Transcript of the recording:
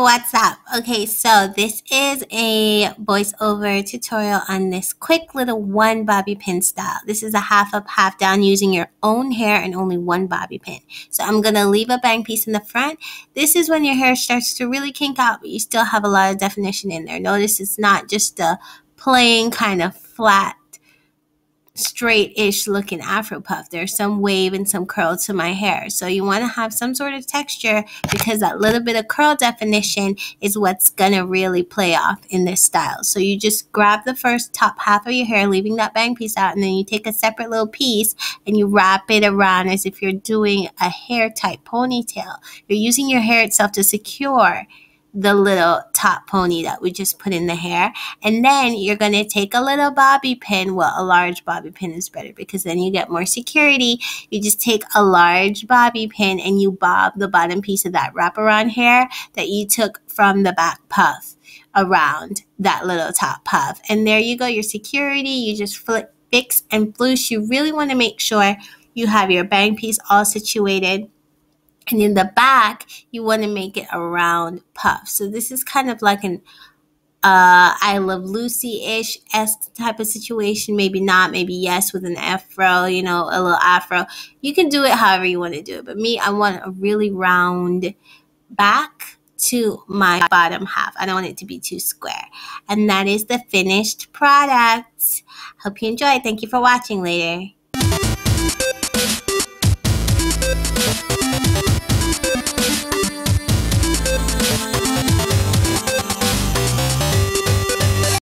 what's up? Okay, so this is a voiceover tutorial on this quick little one bobby pin style. This is a half up, half down using your own hair and only one bobby pin. So I'm going to leave a bang piece in the front. This is when your hair starts to really kink out, but you still have a lot of definition in there. Notice it's not just a plain kind of flat straight-ish looking afro puff. There's some wave and some curl to my hair. So you want to have some sort of texture because that little bit of curl definition is what's going to really play off in this style. So you just grab the first top half of your hair, leaving that bang piece out, and then you take a separate little piece and you wrap it around as if you're doing a hair type ponytail. You're using your hair itself to secure the little top pony that we just put in the hair. And then you're going to take a little bobby pin. Well, a large bobby pin is better because then you get more security. You just take a large bobby pin and you bob the bottom piece of that wraparound hair that you took from the back puff around that little top puff. And there you go, your security. You just flip, fix, and floosh. You really want to make sure you have your bang piece all situated and in the back, you want to make it a round puff. So this is kind of like an uh, I Love Lucy-ish s type of situation. Maybe not, maybe yes with an afro, you know, a little afro. You can do it however you want to do it. But me, I want a really round back to my bottom half. I don't want it to be too square. And that is the finished product. Hope you enjoyed. Thank you for watching later.